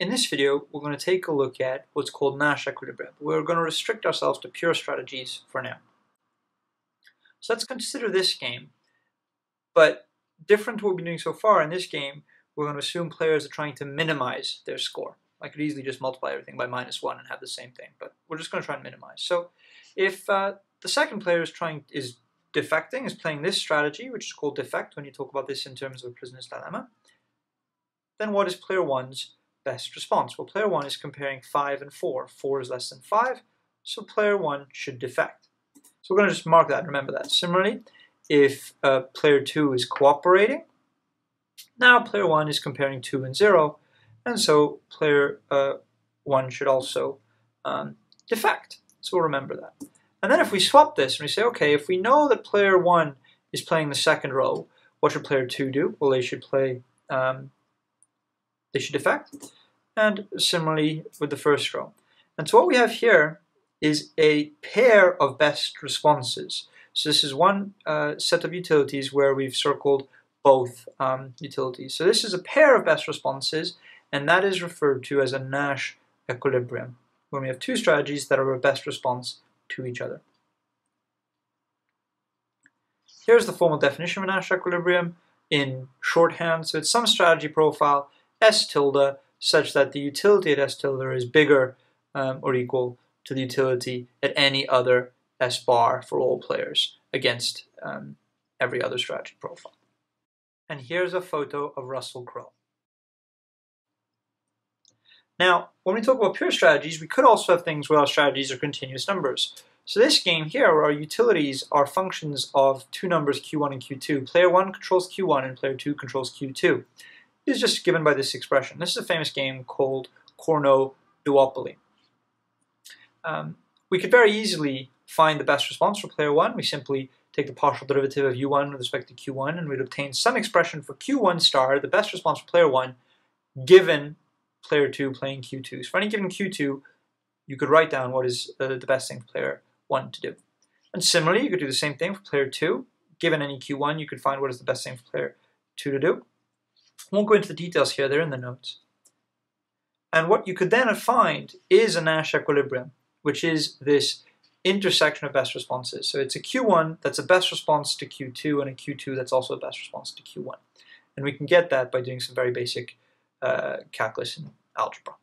in this video, we're going to take a look at what's called Nash equilibrium. We're going to restrict ourselves to pure strategies for now. So let's consider this game, but different to what we've been doing so far in this game, we're going to assume players are trying to minimize their score. I could easily just multiply everything by minus 1 and have the same thing, but we're just going to try and minimize. So if uh, the second player is trying is defecting, is playing this strategy, which is called defect when you talk about this in terms of a prisoner's dilemma, then what is player 1's best response? Well, player 1 is comparing 5 and 4. 4 is less than 5, so player 1 should defect. So we're going to just mark that and remember that. Similarly, if uh, player 2 is cooperating, now player 1 is comparing 2 and 0, and so player uh, 1 should also um, defect. So we'll remember that. And then if we swap this and we say, okay, if we know that player 1 is playing the second row, what should player 2 do? Well, they should play, um, they should defect. And similarly with the first row. And so what we have here is a pair of best responses. So this is one uh, set of utilities where we've circled both um, utilities. So this is a pair of best responses, and that is referred to as a Nash equilibrium, when we have two strategies that are a best response to each other. Here's the formal definition of a Nash equilibrium in shorthand. So it's some strategy profile S tilde such that the utility at S tilde is bigger um, or equal to the utility at any other S bar for all players against um, every other strategy profile. And here's a photo of Russell Crowe. Now, when we talk about pure strategies, we could also have things where our strategies are continuous numbers. So this game here, where our utilities are functions of two numbers q1 and q2. Player 1 controls q1 and player 2 controls q2. Is just given by this expression. This is a famous game called Cournot duopoly. Um, we could very easily find the best response for player 1. We simply take the partial derivative of u1 with respect to q1, and we'd obtain some expression for q1 star, the best response for player 1, given player 2 playing q2. So for any given q2, you could write down what is uh, the best thing for player 1 to do. And similarly, you could do the same thing for player 2. Given any q1, you could find what is the best thing for player 2 to do. Won't go into the details here, they're in the notes. And what you could then find is a Nash equilibrium, which is this intersection of best responses. So it's a Q1 that's a best response to Q2 and a Q2 that's also a best response to Q1. And we can get that by doing some very basic uh, calculus in algebra.